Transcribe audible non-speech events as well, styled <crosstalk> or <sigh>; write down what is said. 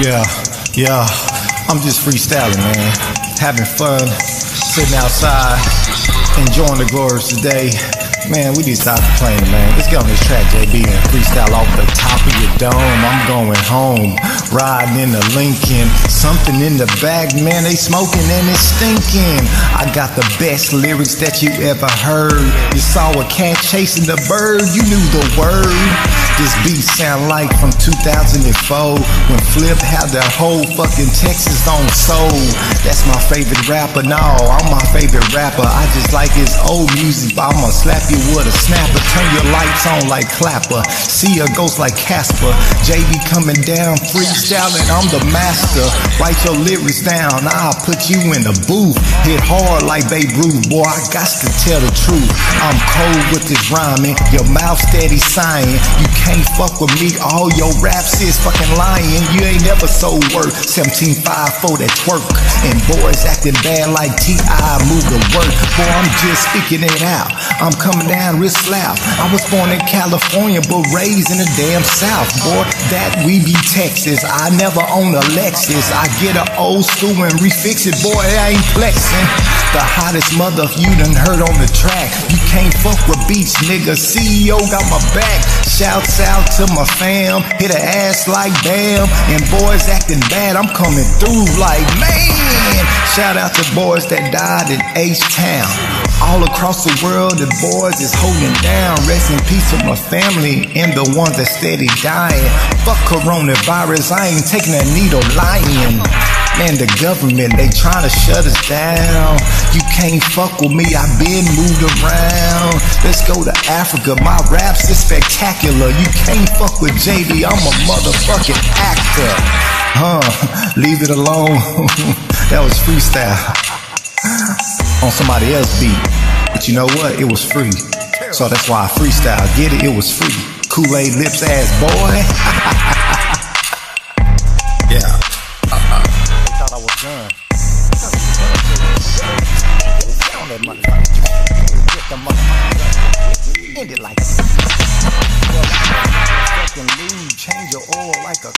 Yeah, yeah. I'm just freestyling, man. Having fun, sitting outside, enjoying the glorious day. Man, we need to stop complaining, man. Let's get on this track, JB, and freestyle off the top of your dome. I'm going home, riding in the Lincoln. Something in the bag, man, they smoking and it's stinking. I got the best lyrics that you ever heard. You saw a cat chasing the bird, you knew the word. This beat sound like from 2004 when Flip had the whole fucking Texas on soul. That's my favorite rapper. No, I'm my favorite rapper. I just like his old music. but I'ma slap you with a snapper. Turn your lights on like Clapper. See a ghost like Casper. JB coming down, freestyling. I'm the master. Write your lyrics down. I'll put you in the booth. Hit hard like Babe Ruth. Boy, I got to tell the truth. I'm cold with this rhyming. Your mouth steady sighing. You can't fuck with me. All your raps is fucking lying. You ain't never sold work. 17.5 for that twerk. And boys acting bad like T.I. move the work. Boy, I'm just speaking it out. I'm coming down real slap. I was born in California, but raised in the damn South. Boy, that we be Texas. I never own a Lexus. I get an old school and refix it. Boy, I ain't flexing. The hottest mother you done heard on the track. You can't fuck with beats, nigga. CEO got my back. Shouts out to my fam. Hit her ass like bam. And boys acting bad. I'm coming through like man. Shout out to boys that died in H-Town. All across the world, the boys is holding down. Rest in peace to my family and the ones that steady dying. Fuck coronavirus, I ain't taking a needle lying. Man, the government, they trying to shut us down. You can't fuck with me, I've been moved around. Let's go to Africa, my raps is spectacular. You can't fuck with JB, I'm a motherfucking actor. Huh, leave it alone. <laughs> that was freestyle on somebody else's beat. But you know what? It was free. So that's why I freestyle. Get it? It was free. Kool-Aid lips ass boy. <laughs> yeah. Uh-uh. They thought I was done. That motherfucker. Get the motherfucker. End it like. Fucking lose, change your oil like a